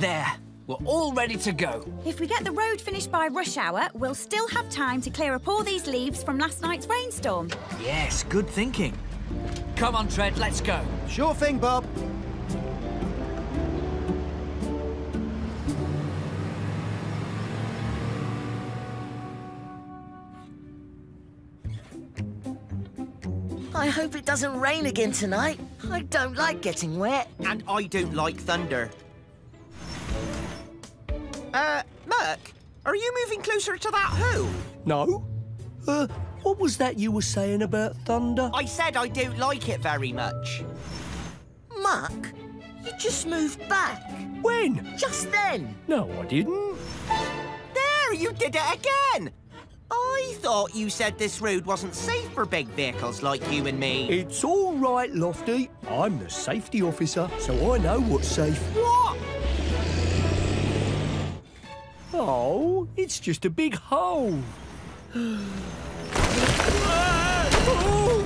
There. We're all ready to go. If we get the road finished by rush hour, we'll still have time to clear up all these leaves from last night's rainstorm. Yes, good thinking. Come on, Tread, let's go. Sure thing, Bob. I hope it doesn't rain again tonight. I don't like getting wet. And I don't like thunder. Uh, Muck, are you moving closer to that hole? No. Uh, what was that you were saying about thunder? I said I don't like it very much. Muck, you just moved back. When? Just then. No, I didn't. There, you did it again! I thought you said this road wasn't safe for big vehicles like you and me. It's all right, Lofty. I'm the safety officer, so I know what's safe. What? Oh, it's just a big hole. oh,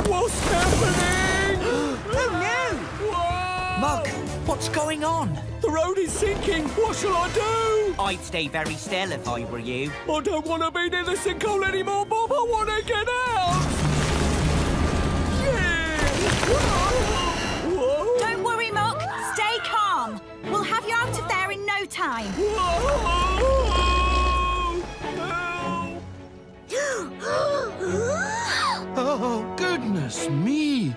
what's happening? Oh, no! Muck, what's going on? The road is sinking. What shall I do? I'd stay very still if I were you. I don't want to be near the sinkhole anymore, Bob. I want to get out. Yeah! Whoa! Don't worry, Muck. Stay calm. We'll have you out of there in no time. Whoa! Goodness me.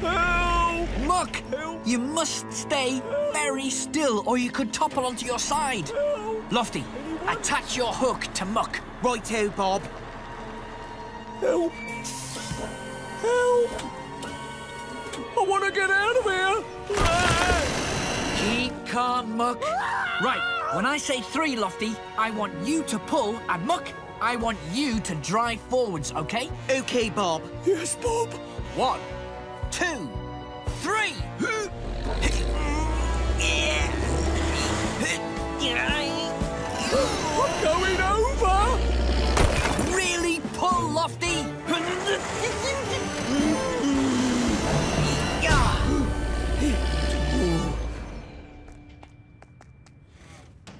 Help! Muck, Help! you must stay very still or you could topple onto your side. Lofty, attach your hook to Muck. Righto, Bob. Help! Help! I want to get out of here! Keep calm, Muck. Right, when I say three, Lofty, I want you to pull, and Muck, I want you to drive forwards, OK? OK, Bob. Yes, Bob. One, two, three. I'm going over! Really pull, Lofty.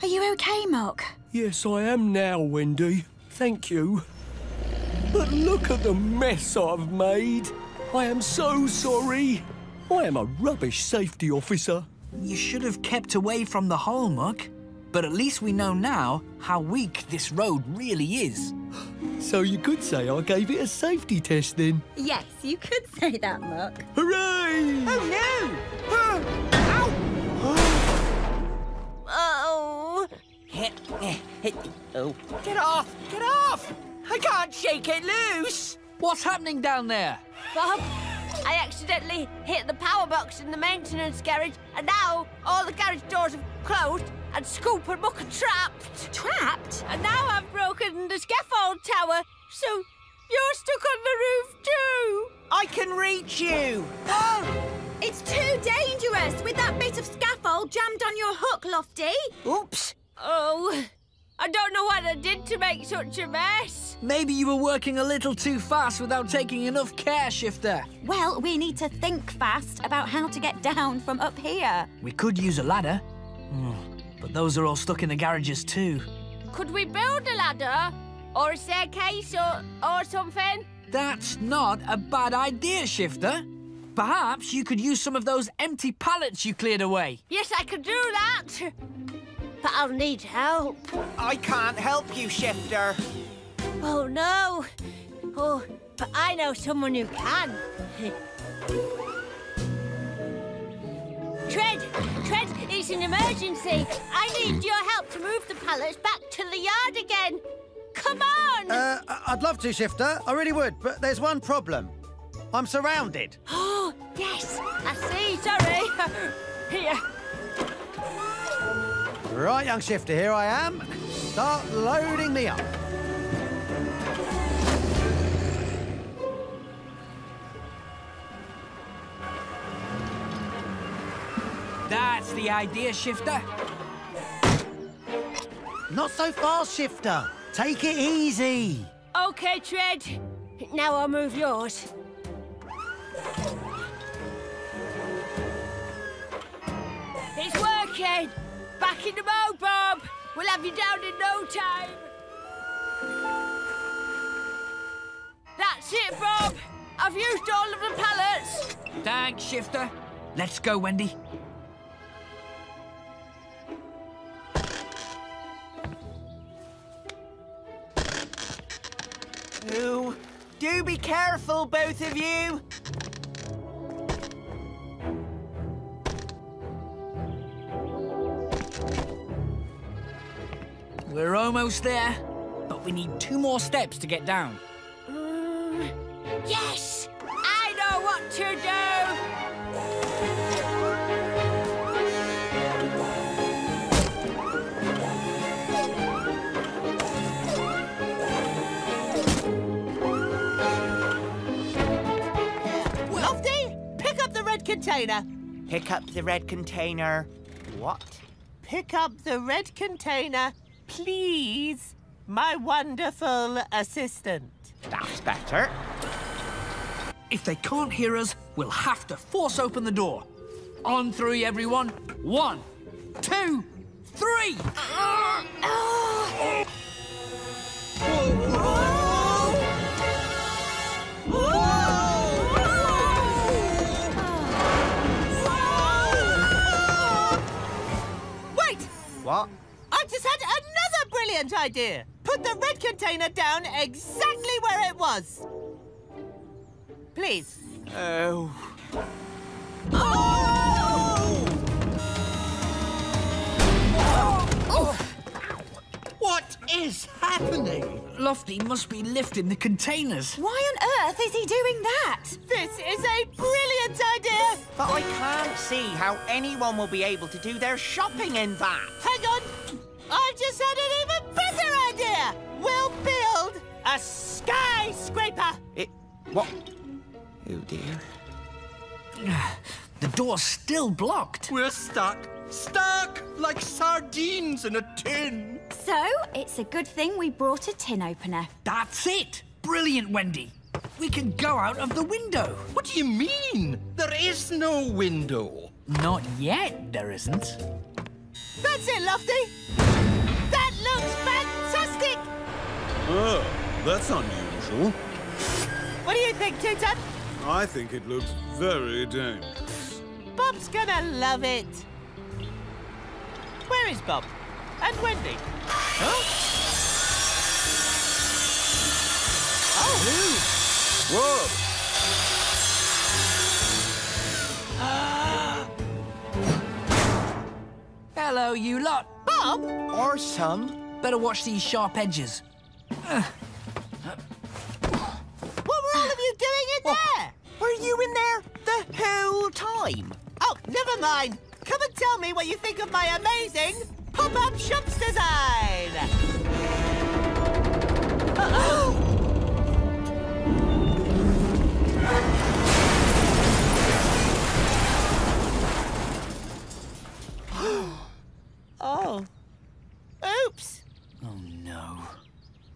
Are you okay, Muck? Yes, I am now, Wendy. Thank you. But look at the mess I've made. I am so sorry. I am a rubbish safety officer. You should have kept away from the hole, Muck. But at least we know now how weak this road really is. So you could say I gave it a safety test then. Yes, you could say that, Muck. Hooray! Oh, no! Oh. Ow! oh. Get off! Get off! I can't shake it loose! What's happening down there? Bob, I accidentally hit the power box in the maintenance garage, and now all the garage doors have closed, and Scoop and Muck are trapped. Trapped? And now I've broken the scaffold tower, so you're stuck on the roof too. I can reach you! Oh! It's too dangerous with that bit of scaffold jammed on your hook, Lofty. Oops! Oh, I don't know what I did to make such a mess. Maybe you were working a little too fast without taking enough care, Shifter. Well, we need to think fast about how to get down from up here. We could use a ladder. Hmm, But those are all stuck in the garages too. Could we build a ladder? Or a staircase or, or something? That's not a bad idea, Shifter. Perhaps you could use some of those empty pallets you cleared away. Yes, I could do that. But I'll need help. I can't help you, Shifter. Oh, no. Oh, but I know someone who can. Tread! Tread, it's an emergency. I need your help to move the pallets back to the yard again. Come on! Uh, I- I'd love to, Shifter. I really would, but there's one problem. I'm surrounded. Oh, yes, I see. Sorry. Here. Right, young Shifter, here I am. Start loading me up. That's the idea, Shifter. Not so fast, Shifter. Take it easy. OK, Tread. Now I'll move yours. again. Back in the mo, Bob. We'll have you down in no time. That's it, Bob. I've used all of the pallets. Thanks, Shifter. Let's go, Wendy. Ooh, do be careful, both of you. We're almost there, but we need two more steps to get down. Mm, yes! I know what to do! Lofty, pick up the red container. Pick up the red container. What? Pick up the red container, please, my wonderful assistant. That's better. If they can't hear us, we'll have to force open the door. On three, everyone. One, two, three. Ah! Idea. Put the red container down exactly where it was. Please. Oh. oh. What is happening? Lofty must be lifting the containers. Why on earth is he doing that? This is a brilliant idea. But I can't see how anyone will be able to do their shopping in that. Hang on. I've just had a skyscraper. It. What? Oh dear. The door's still blocked. We're stuck. Stuck like sardines in a tin. So, it's a good thing we brought a tin opener. That's it. Brilliant, Wendy. We can go out of the window. What do you mean? There is no window. Not yet, there isn't. That's it, Lofty. That looks fantastic. Oh, that's unusual. What do you think, Tooter? I think it looks very dangerous. Bob's gonna love it. Where is Bob? And Wendy? Huh? Oh! Whoa! Ah. Hello, you lot. Bob? Or some. Better watch these sharp edges. What were all of you doing in there? Were you in there the whole time? Oh, never mind. Come and tell me what you think of my amazing pop-up shops design. Uh-oh. oh.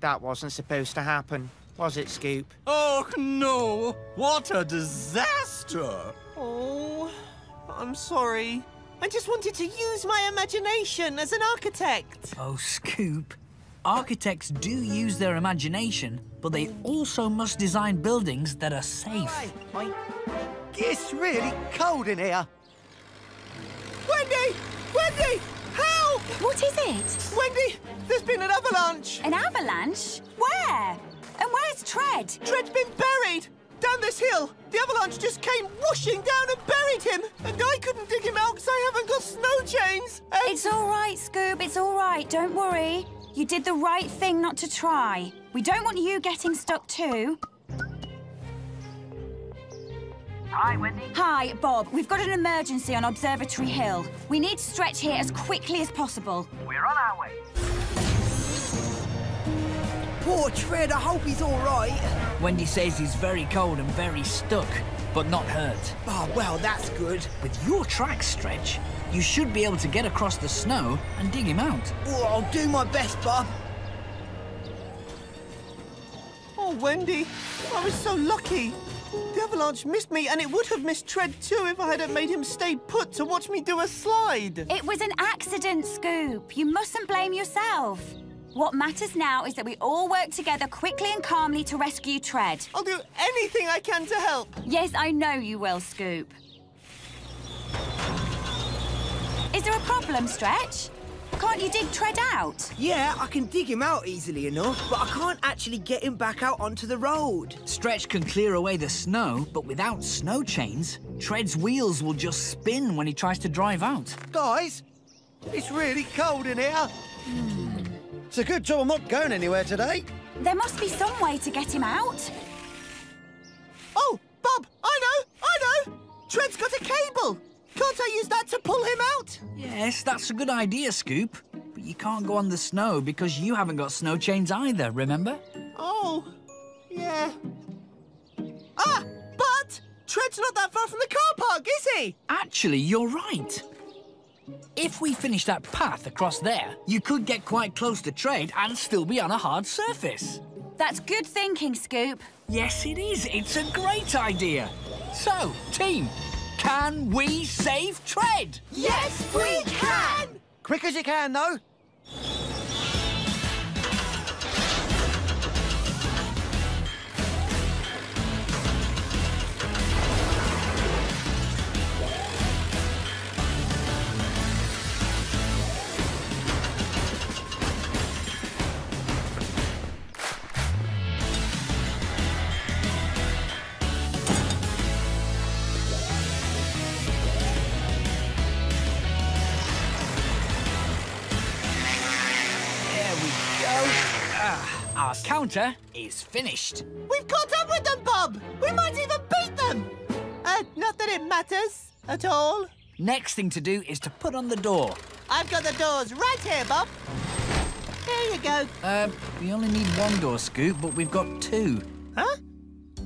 That wasn't supposed to happen, was it, Scoop? Oh, no. What a disaster. Oh, I'm sorry. I just wanted to use my imagination as an architect. Oh, Scoop. Architects do use their imagination, but they also must design buildings that are safe. I... It's really cold in here. Wendy! Wendy! Help! What is it? Wendy, there's been an avalanche. An avalanche? Where? And where's Tread? Tread's been buried down this hill. The avalanche just came whooshing down and buried him. And I couldn't dig him out because I haven't got snow chains. And It's all right, Scoop. It's all right. Don't worry. You did the right thing not to try. We don't want you getting stuck too. Hi, Wendy. Hi, Bob. We've got an emergency on Observatory Hill. We need to stretch here as quickly as possible. We're on our way. Poor Tread, I hope he's all right. Wendy says he's very cold and very stuck, but not hurt. Oh, well, that's good. With your track stretch, you should be able to get across the snow and dig him out. Oh, I'll do my best, Bob. oh, Wendy, I was so lucky. The avalanche missed me, and it would have missed Tread too if I hadn't made him stay put to watch me do a slide. It was an accident, Scoop. You mustn't blame yourself. What matters now is that we all work together quickly and calmly to rescue Tread. I'll do anything I can to help. Yes, I know you will, Scoop. Is there a problem, Stretch? Can't you dig Tread out? Yeah, I can dig him out easily enough, but I can't actually get him back out onto the road. Stretch can clear away the snow, but without snow chains, Tread's wheels will just spin when he tries to drive out. Guys, it's really cold in here. It's a good job I'm not going anywhere today. There must be some way to get him out. Oh, Bob, I know, I know. Tread's got a cable. Can't I use that to pull him out? Yes, that's a good idea, Scoop. But you can't go on the snow because you haven't got snow chains either, remember? Oh, yeah. Ah, but Tread's not that far from the car park, is he? Actually, you're right. If we finish that path across there, you could get quite close to Tread and still be on a hard surface. That's good thinking, Scoop. Yes, it is. It's a great idea. So, team, can we save Tread? Yes, we can! Quick as you can, though. Is finished. We've caught up with them, Bob! We might even beat them! Uh, not that it matters at all. Next thing to do is to put on the door. I've got the doors right here, Bob. There you go. Uh, we only need one door, Scoop, but we've got two. Huh?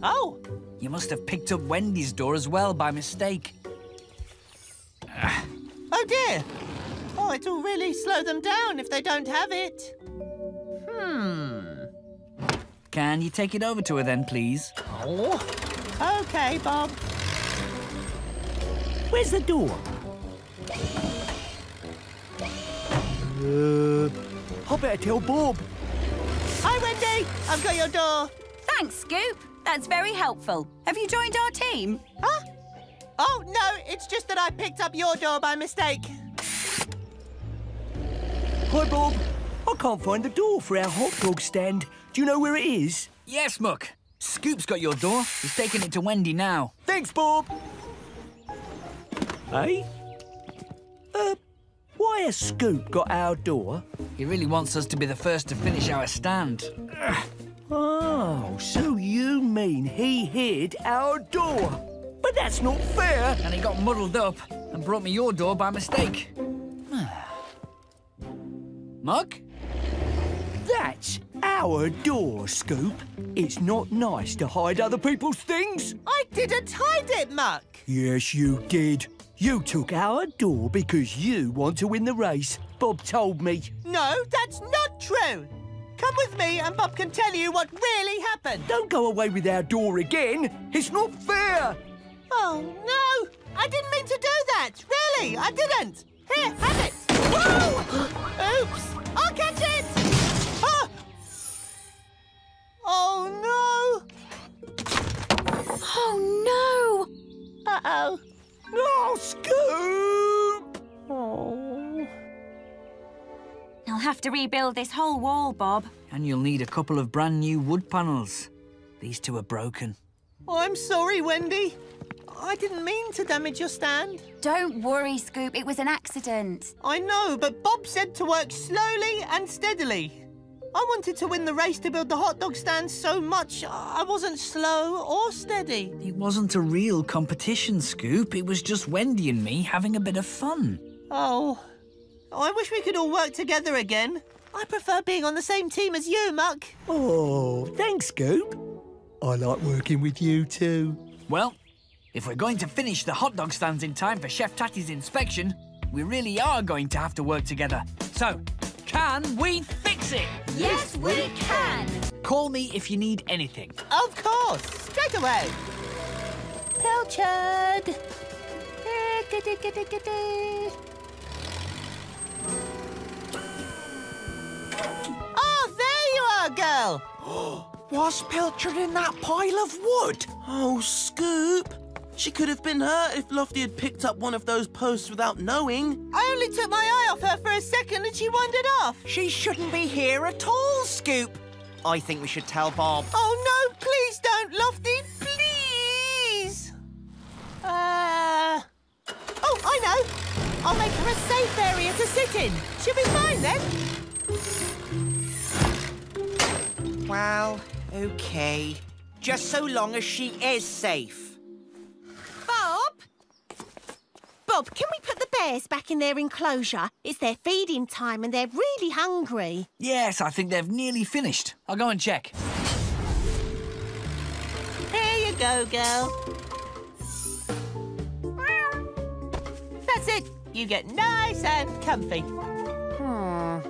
Oh, You must have picked up Wendy's door as well by mistake. oh dear. Oh, it'll really slow them down if they don't have it. Hmm. Can you take it over to her then, please? Oh. Okay, Bob. Where's the door? Uh, I better tell Bob. Hi, Wendy. I've got your door. Thanks, Scoop. That's very helpful. Have you joined our team? Huh? Oh, no, it's just that I picked up your door by mistake. Hi, Bob. I can't find the door for our hot dog stand. Do you know where it is? Yes, Muck. Scoop's got your door. He's taking it to Wendy now. Thanks, Bob. Hey? Uh, why has Scoop got our door? He really wants us to be the first to finish our stand. Ugh. Oh, so you mean he hid our door? But that's not fair. And he got muddled up and brought me your door by mistake. Muck? That's our door, Scoop. It's not nice to hide other people's things. I didn't hide it, Muck. Yes, you did. You took our door because you want to win the race. Bob told me. No, that's not true. Come with me and Bob can tell you what really happened. Don't go away with our door again. It's not fair. Oh, no. I didn't mean to do that. Really, I didn't. Here, have it. Whoa! Oops. I'll catch it. Oh, Oh, no. Uh-oh. Oh, Scoop! Oh. I'll have to rebuild this whole wall, Bob. And you'll need a couple of brand new wood panels. These two are broken. Oh, I'm sorry, Wendy. I didn't mean to damage your stand. Don't worry, Scoop. It was an accident. I know, but Bob said to work slowly and steadily. I wanted to win the race to build the hot dog stand so much uh, I wasn't slow or steady. It wasn't a real competition, Scoop. It was just Wendy and me having a bit of fun. Oh, I wish we could all work together again. I prefer being on the same team as you, Muck. Oh, thanks, Scoop. I like working with you too. Well, if we're going to finish the hot dog stands in time for Chef Tatty's inspection, we really are going to have to work together. So, can we fix it? Yes, we can. Call me if you need anything. Of course, straight away. Pilchard! Oh, there you are, girl. Was Pilchard in that pile of wood? Oh, Scoop. She could have been hurt if Lofty had picked up one of those posts without knowing. I only took my eye off her for a second and she wandered off. She shouldn't be here at all, Scoop. I think we should tell Bob. Oh, no, please don't, Lofty, please. Uh... Oh, I know. I'll make her a safe area to sit in. She'll be fine then. Well, okay. Just so long as she is safe. Bob, can we put the bears back in their enclosure? It's their feeding time and they're really hungry. Yes, I think they've nearly finished. I'll go and check. Here you go, girl. That's it. You get nice and comfy. Hmm.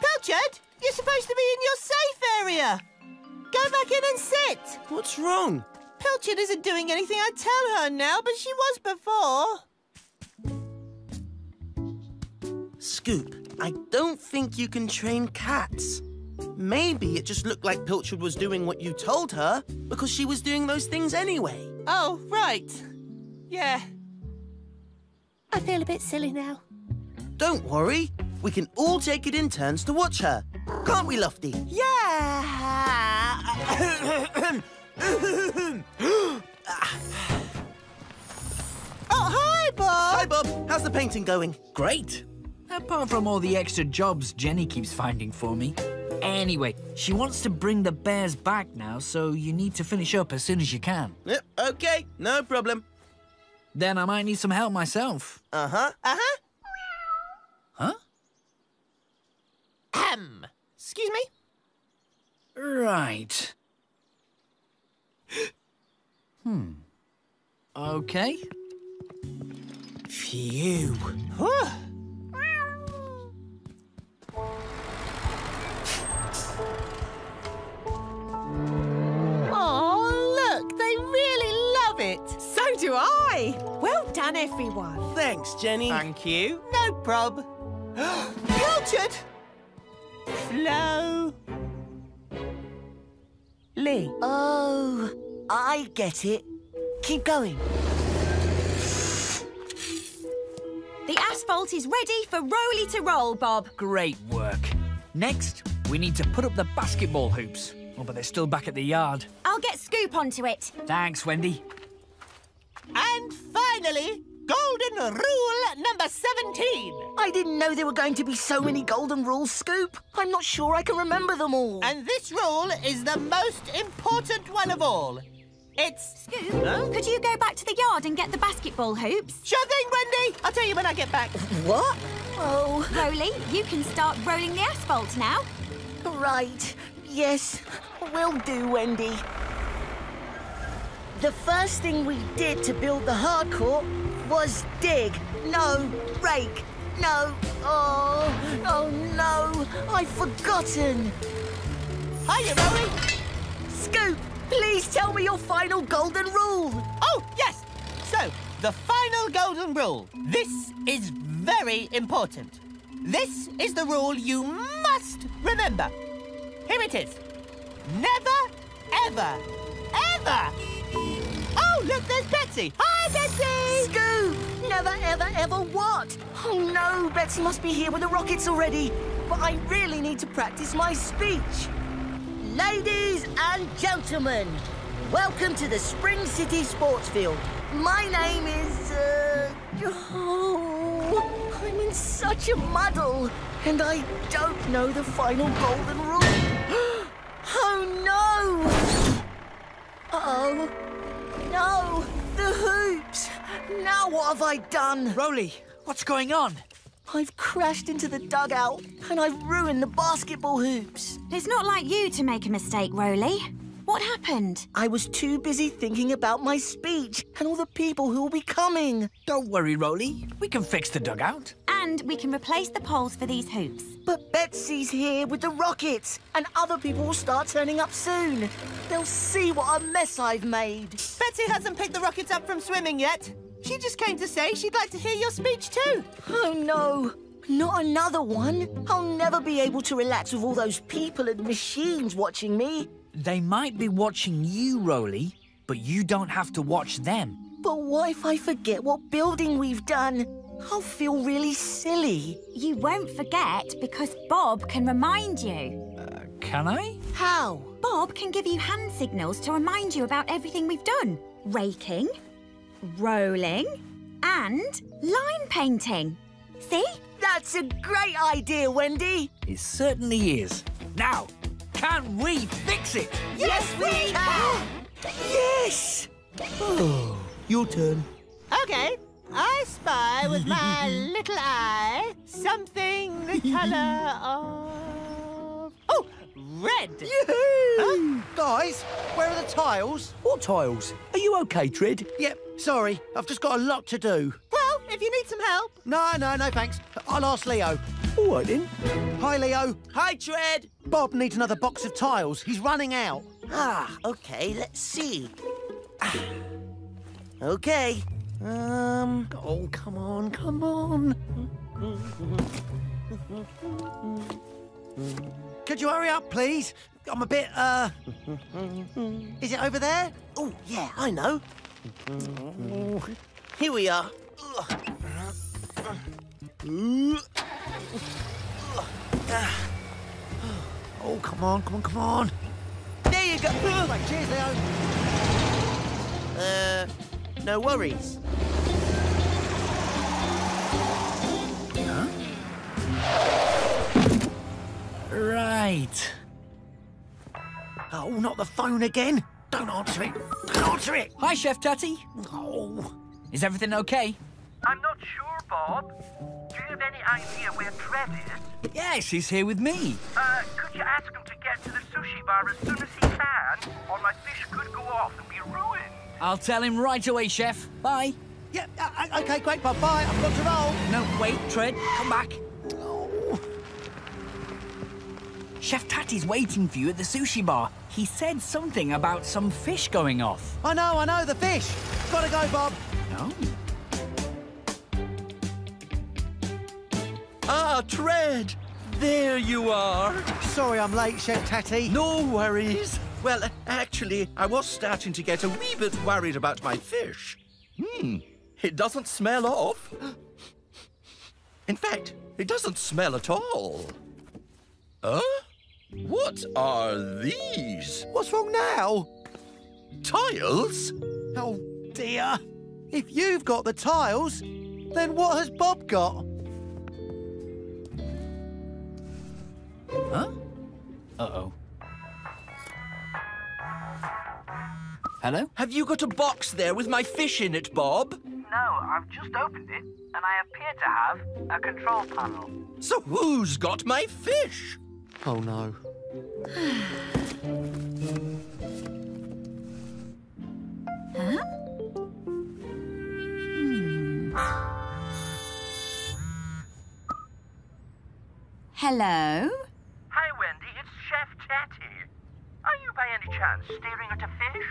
Pilchard, you're supposed to be in your safe area. Go back in and sit. What's wrong? Pilchard isn't doing anything I tell her now, but she was before. Scoop, I don't think you can train cats. Maybe it just looked like Pilchard was doing what you told her because she was doing those things anyway. Oh, right. Yeah. I feel a bit silly now. Don't worry. We can all take it in turns to watch her. Can't we, Lofty? Yeah. Oh, hi, Bob. Hi, Bob. How's the painting going? Great. Apart from all the extra jobs Jenny keeps finding for me. Anyway, she wants to bring the bears back now, so you need to finish up as soon as you can. Yep, okay, no problem. Then I might need some help myself. Uh-huh. Uh-huh. Huh? Ahem. Excuse me? Right. hmm. Okay. Phew. Oh, look, they really love it. So do I. Well done, everyone. Thanks, Jenny. Thank you. No prob. Pilchard! Flo. Lee. Oh, I get it. Keep going. The asphalt is ready for Roley to roll, Bob. Great work. Next, we need to put up the basketball hoops. Oh, but they're still back at the yard. I'll get Scoop onto it. Thanks, Wendy. And finally, golden rule number 17. I didn't know there were going to be so many golden rules, Scoop. I'm not sure I can remember them all. And this rule is the most important one of all. It's... Scoop, Huh? could you go back to the yard and get the basketball hoops? Sure thing, Wendy. I'll tell you when I get back. What? Oh, Roley, you can start rolling the asphalt now. right. Yes, will do, Wendy. The first thing we did to build the hard court was dig. No, rake. No. Oh, oh no. I've forgotten. Hiya, Roley. Scoop, please tell me your final golden rule. Oh, yes. So, the final golden rule. This is very important. This is the rule you must remember. Here it is. Never, ever, ever. Oh, look, there's Betsy. Hi, Betsy. Scoop! Never, ever, ever what? Oh no, Betsy must be here with the rockets already. But I really need to practice my speech. Ladies and gentlemen, welcome to the Spring City Sports Field. My name is, uh... Oh, I'm in such a muddle. And I don't know the final golden rule. oh no! Uh-oh. No! The hoops! Now what have I done? Roley, what's going on? I've crashed into the dugout and I've ruined the basketball hoops. It's not like you to make a mistake, Roley. What happened? I was too busy thinking about my speech and all the people who will be coming. Don't worry, Roley. We can fix the dugout. And we can replace the poles for these hoops. But Betsy's here with the rockets, and other people will start turning up soon. They'll see what a mess I've made. Betsy hasn't picked the rockets up from swimming yet. She just came to say she'd like to hear your speech too. Oh no, not another one. I'll never be able to relax with all those people and machines watching me. They might be watching you, Roley, but you don't have to watch them. But what if I forget what building we've done? I'll feel really silly. You won't forget because Bob can remind you. Uh, can I? How? Bob can give you hand signals to remind you about everything we've done. Raking, rolling, and line painting. See? That's a great idea, Wendy. It certainly is. Now, can we fix it? Yes, we can! yes! Oh, your turn. Okay. I spy with my little eye something the colour of. Oh, red! Yoo-hoo! Guys, where are the tiles? What tiles? Are you okay, Tread? Yep, sorry. I've just got a lot to do. Well, if you need some help. No, no, no, thanks. I'll ask Leo. All right, then. Hi, Leo. Hi, Tread. Bob needs another box of tiles. He's running out. Ah, okay, let's see. Ah. Okay. Um. Oh, come on, come on. Could you hurry up, please? I'm a bit, uh... Is it over there? Oh, yeah, I know. Here we are. Oh, come on, come on, come on. There you go. Right, cheers, Leo. Uh, no worries. Right. Oh, not the phone again. Don't answer it. Don't answer it. Hi, Chef Tatty. Oh. Is everything okay? I'm not sure, Bob. Do you have any idea where Tread is? Yes, he's here with me. Uh, could you ask him to get to the sushi bar as soon as he can, or my fish could go off and be ruined? I'll tell him right away, Chef. Bye. Yeah, uh, okay, great, Bob. Bye. I've got to roll. No, wait, Tread. Come back. Oh. Chef Tatty's waiting for you at the sushi bar. He said something about some fish going off. I know, I know, the fish. Gotta go, Bob. No? Ah, Tread! There you are. Sorry I'm late, Chef Tatty. No worries. Well, actually, I was starting to get a wee bit worried about my fish. Hmm, it doesn't smell off. In fact, it doesn't smell at all. Huh? What are these? What's wrong now? Tiles? Oh, dear. If you've got the tiles, then what has Bob got? Huh? Uh-oh. Hello? Have you got a box there with my fish in it, Bob? No, I've just opened it, and I appear to have a control panel. So who's got my fish? Oh, no. Huh? Hmm. Hello? Hi, Wendy. It's Chef Tatty. Are you by any chance staring at a fish?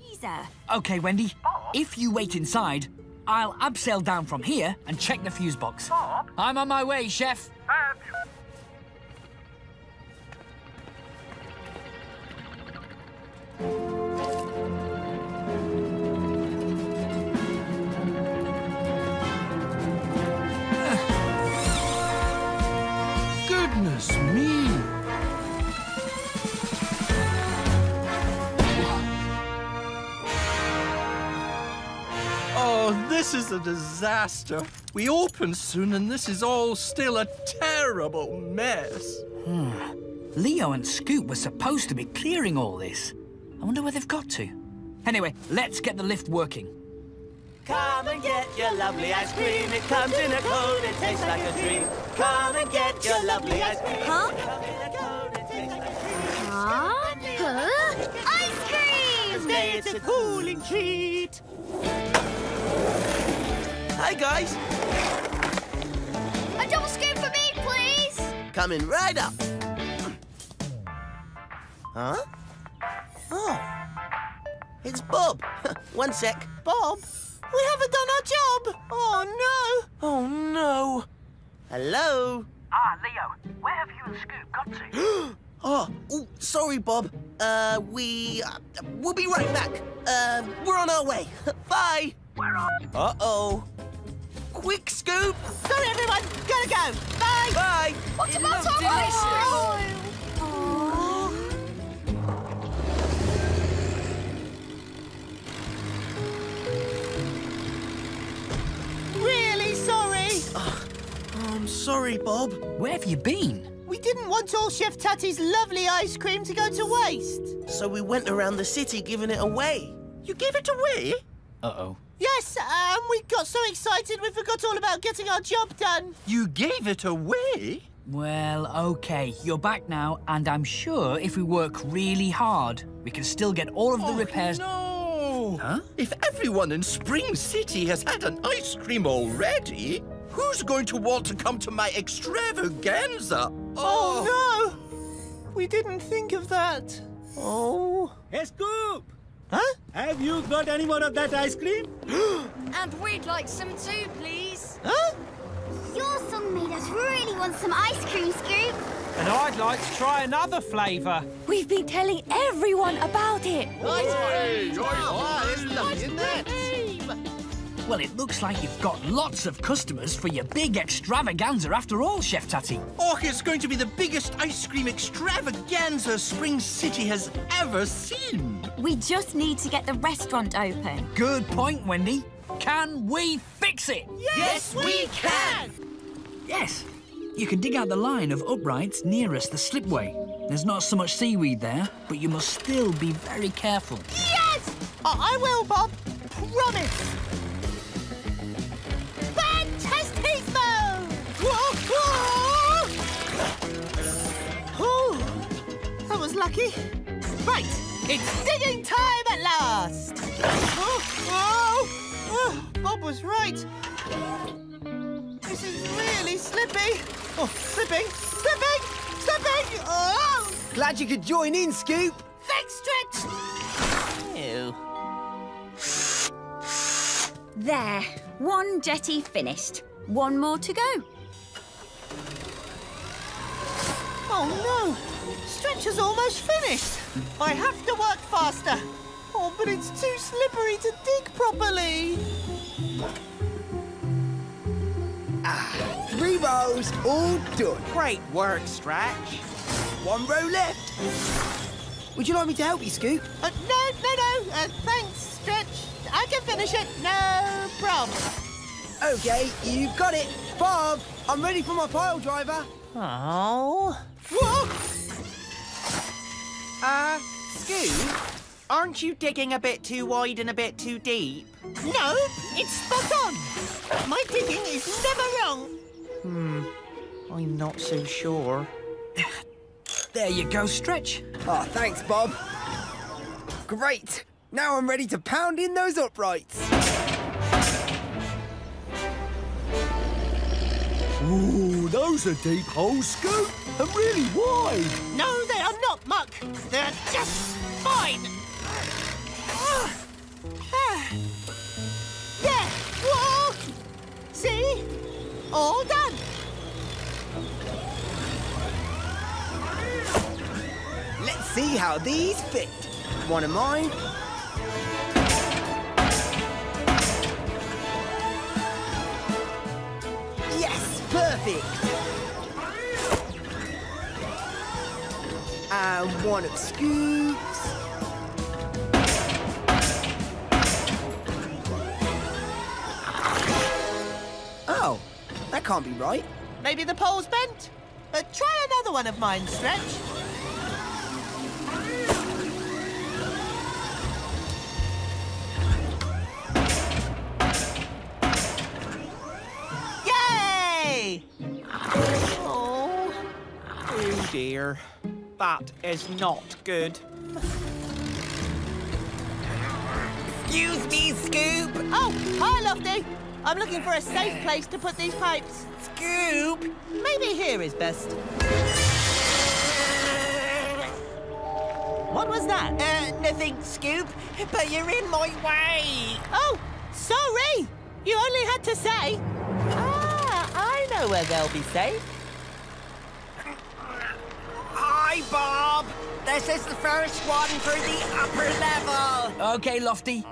Lisa. Okay, Wendy. If you wait inside, I'll abseil down from here and check the fuse box. Bob? I'm on my way, Chef. Disaster. We open soon and this is all still a terrible mess. Hmm. Leo and Scoop were supposed to be clearing all this. I wonder where they've got to. Anyway, let's get the lift working. Come and get your lovely ice cream. It comes in a cone, it tastes like a dream. Come and get your lovely ice cream. Huh? It comes in a cone, it tastes like a dream. Huh? Huh? Here's a cooling treat. Hi, guys. A double scoop for me, please. Coming right up. Huh? Oh. It's Bob. One sec. Bob, we haven't done our job. Oh, no. Oh, no. Hello? Ah, Leo, where have you and Scoop got to? Oh, oh, sorry, Bob. Uh, we... Uh, we'll be right back. Uh, we're on our way. Bye. Where are you? Uh-oh. Quick, Scoop. Sorry, everyone. Gotta go. Bye. Bye. What's It the looked matter? delicious. Oh. Really sorry. Oh, I'm sorry, Bob. Where have you been? We didn't want all Chef Tatty's lovely ice cream to go to waste. So we went around the city giving it away. You gave it away? Uh-oh. Yes, and we got so excited we forgot all about getting our job done. You gave it away? Well, okay, you're back now, and I'm sure if we work really hard, we can still get all of the Oh, repairs. No! Huh? If everyone in Spring City has had an ice cream already, who's going to want to come to my extravaganza? Oh, oh. no! We didn't think of that. Oh. Hey, Scoop! Huh? Have you got any more of that ice cream? And we'd like some too, please. Huh? Your song made us really want some ice cream, Scoop. And I'd like to try another flavour. We've been telling everyone about it. Well, it looks like you've got lots of customers for your big extravaganza after all, Chef Tatty. Oh, it's going to be the biggest ice cream extravaganza Spring City has ever seen. We just need to get the restaurant open. Good point, Wendy. Can we fix it? Yes, we can! Yes. You can dig out the line of uprights nearest the slipway. There's not so much seaweed there, but you must still be very careful. Yes! I, I will, Bob. Promise. Was lucky. Right, it's digging time at last. Oh, oh, oh, Bob was right. This is really slippy. Oh, slipping, slipping, slipping! Oh! Glad you could join in, Scoop. Thanks, Stretch! Ew. There. One jetty finished. One more to go. Oh no! Stretch is almost finished. I have to work faster. Oh, but it's too slippery to dig properly. Ah, Three rows, all done. Great work, Stretch. One row left. Would you like me to help you, Scoop? Uh, no, no, no. Uh, thanks, Stretch. I can finish it. No problem. Okay, you've got it. Bob, I'm ready for my pile driver. Oh. Whoa! Uh, Scoop, aren't you digging a bit too wide and a bit too deep? No, it's spot on. My digging is never wrong. Hmm, I'm not so sure. There you go, Stretch. Oh, thanks, Bob. Great. Now I'm ready to pound in those uprights. Ooh, those are deep holes, Scoop, and really wide. No, they are not Muck. They're just fine. Ah. Ah. There. Whoa! See? All done. Let's see how these fit. One of mine. Yes, perfect. And one of Scoop's. Oh, that can't be right. Maybe the pole's bent. But try another one of mine, Stretch. Yay! Oh. Oh dear. That is not good. Excuse me, Scoop. Oh, hi, Lofty. I'm looking for a safe place to put these pipes. Scoop. Maybe here is best. What was that? Uh, nothing, Scoop. But you're in my way. Oh, sorry. You only had to say. Ah, I know where they'll be safe. Hi, Bob. This is the first one for the upper level. OK, Lofty.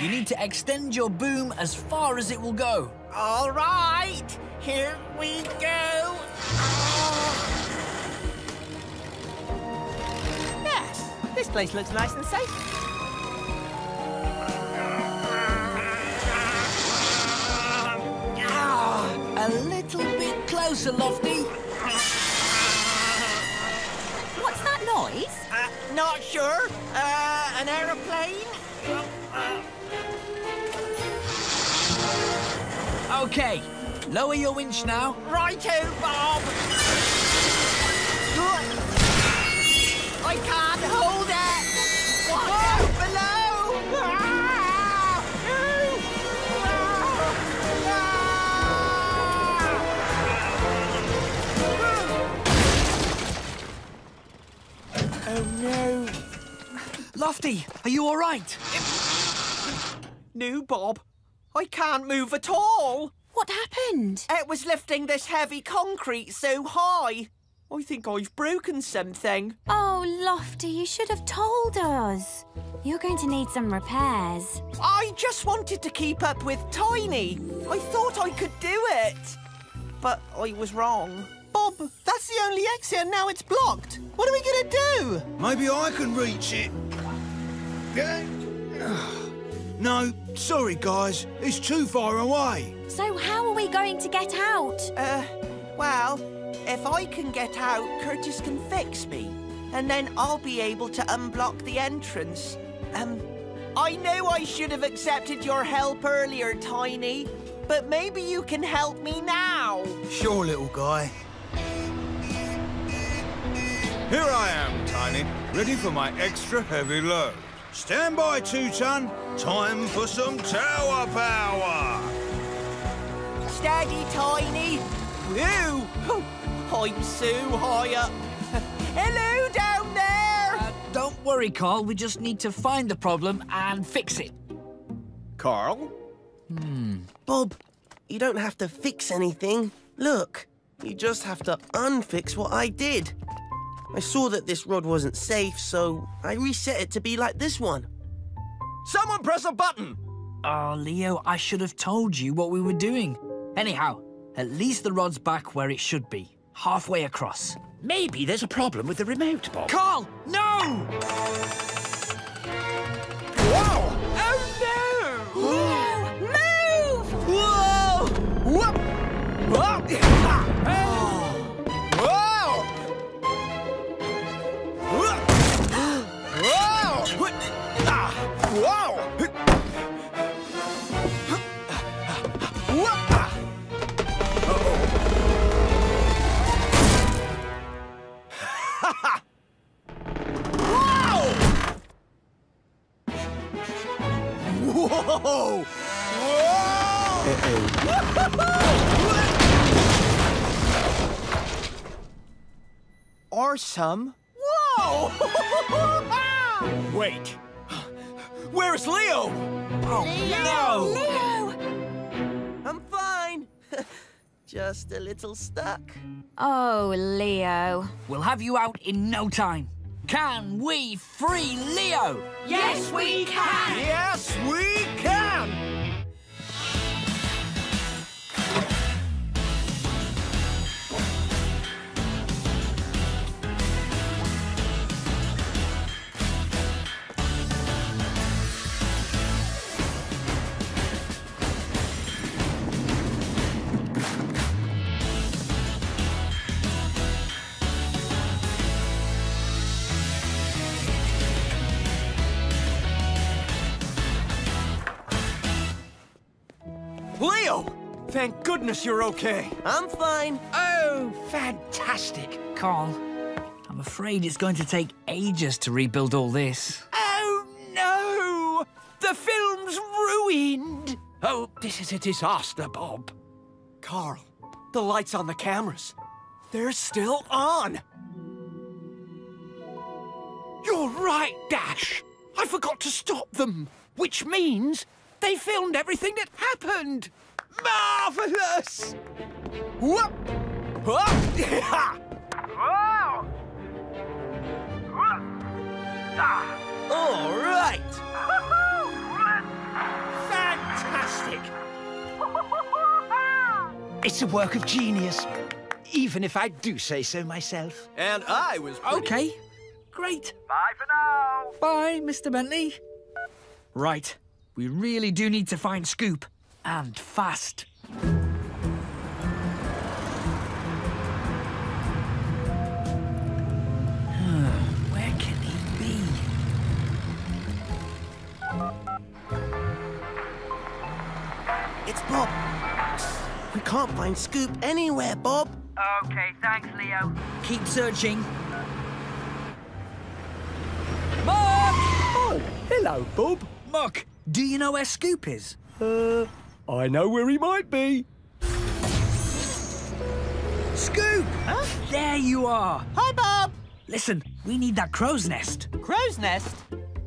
You need to extend your boom as far as it will go. All right. Here we go. Yes, this place looks nice and safe. Ah. A little bit closer, Lofty. What's noise? Uh, not sure. Uh, an aeroplane? OK, lower your winch now. Righto, Bob. I can't Oh, no. Lofty, are you all right? No, Bob. I can't move at all. What happened? It was lifting this heavy concrete so high. I think I've broken something. Oh, Lofty, you should have told us. You're going to need some repairs. I just wanted to keep up with Tiny. I thought I could do it. But I was wrong. Bob, that's the only exit and now it's blocked. What are we going to do? Maybe I can reach it. No, sorry, guys. It's too far away. So how are we going to get out? Uh, well, if I can get out, Curtis can fix me. And then I'll be able to unblock the entrance. Um, I know I should have accepted your help earlier, Tiny. But maybe you can help me now. Sure, little guy. Here I am, Tiny, ready for my extra heavy load. Stand by, Two-Ton. Time for some tower power. Steady, Tiny. Woo! I'm so high up. Hello down there! Uh, don't worry, Carl. We just need to find the problem and fix it. Carl? Hmm. Bob, you don't have to fix anything. Look, you just have to unfix what I did. I saw that this rod wasn't safe, so I reset it to be like this one. Someone press a button! Oh, Leo, I should have told you what we were doing. Anyhow, at least the rod's back where it should be, halfway across. Maybe there's a problem with the remote, Bob. Carl, no! Whoa! Oh, no! Leo, move! Whoa! Whoop! Whoa! Whoa! Or some. Whoa! Wait. Where's Leo? Oh, no! Leo! I'm fine. Just a little stuck. Oh, Leo. We'll have you out in no time. Can we free Leo? Yes, we can! Yes, we can! Thank goodness you're okay. I'm fine. Oh, fantastic. Carl, I'm afraid it's going to take ages to rebuild all this. Oh, no! The The film's ruined! Oh, this is a disaster, Bob. Carl, the lights on the cameras. They're still on. You're right, Dash. I forgot to stop them, which means they filmed everything that happened. Marvelous! Whoop! Whoop! Whoa! All right. Fantastic! It's a work of genius, even if I do say so myself. And I was pretty... Okay, great. Bye for now. Bye, Mr. Bentley. Right, we really do need to find Scoop, and fast. Where can he be? It's Bob. We can't find Scoop anywhere, Bob. Okay, thanks, Leo. Keep searching. Muck! Oh, hello, Bob. Muck, do you know where Scoop is? Uh, I know where he might be. Scoop! Huh? There you are. Hi, Bob. Listen, we need that crow's nest. Crow's nest?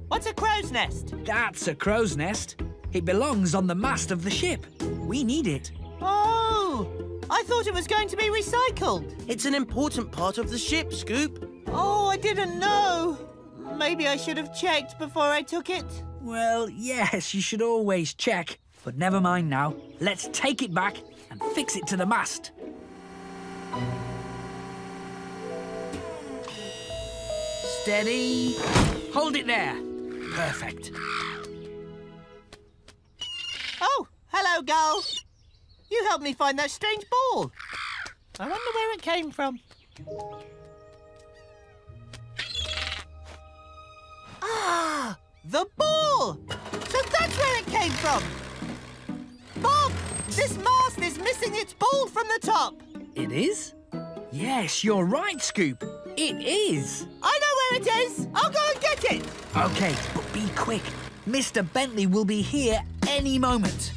What's a crow's nest? That's a crow's nest. It belongs on the mast of the ship. We need it. Oh, I thought it was going to be recycled. It's an important part of the ship, Scoop. Oh, I didn't know. Maybe I should have checked before I took it. Well, yes, you should always check. But never mind now. Let's take it back and fix it to the mast. Steady. Hold it there. Perfect. Oh, hello, Gull. You helped me find that strange ball. I wonder where it came from. Ah, the ball! So that's where it came from! Bob, this mast is missing its ball from the top. It is? Yes, you're right, Scoop. It is. I know where it is. I'll go and get it. Okay, but be quick. Mr. Bentley will be here any moment.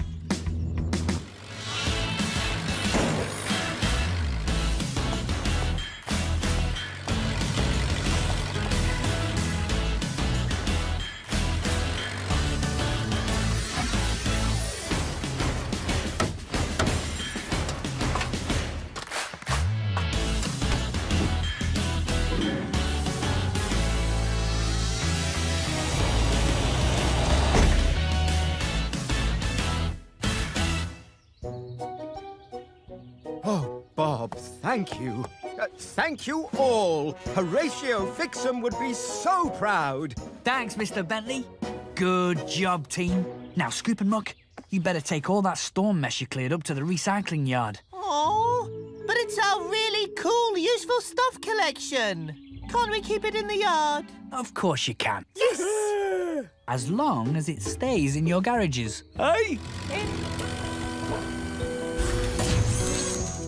Thank you all. Horatio Fixham would be so proud. Thanks, Mr. Bentley. Good job, team. Now, Scoop and Muck, you better take all that storm mess you cleared up to the recycling yard. Oh, but it's our really cool, useful stuff collection. Can't we keep it in the yard? Of course you can. Yes! As long as it stays in your garages. Hey?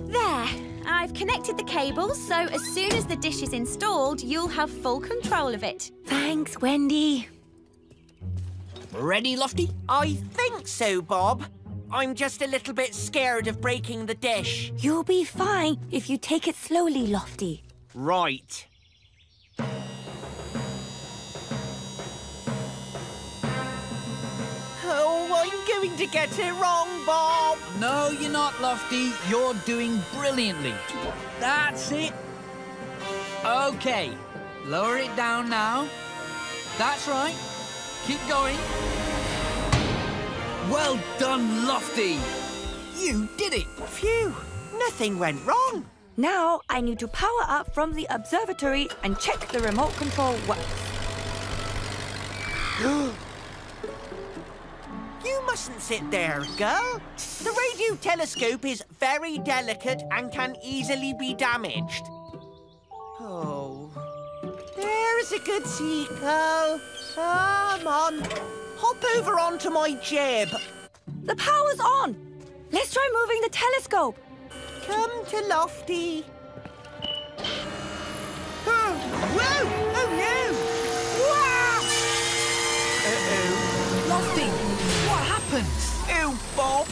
There. I've connected the cables, so as soon as the dish is installed, you'll have full control of it. Thanks, Wendy. Ready, Lofty? I think so, Bob. I'm just a little bit scared of breaking the dish. You'll be fine if you take it slowly, Lofty. Right. Oh, to get it wrong, Bob. No, you're not, Lofty. You're doing brilliantly. That's it. Okay, lower it down now. That's right. Keep going. Well done, Lofty. You did it. Phew, nothing went wrong. Now I need to power up from the observatory and check the remote control works. You mustn't sit there, girl. The radio telescope is very delicate and can easily be damaged. Oh. There's a good seagull. Come on. Hop over onto my jib. The power's on. Let's try moving the telescope. Come to Lofty. Oh, whoa! Oh, no! Bob.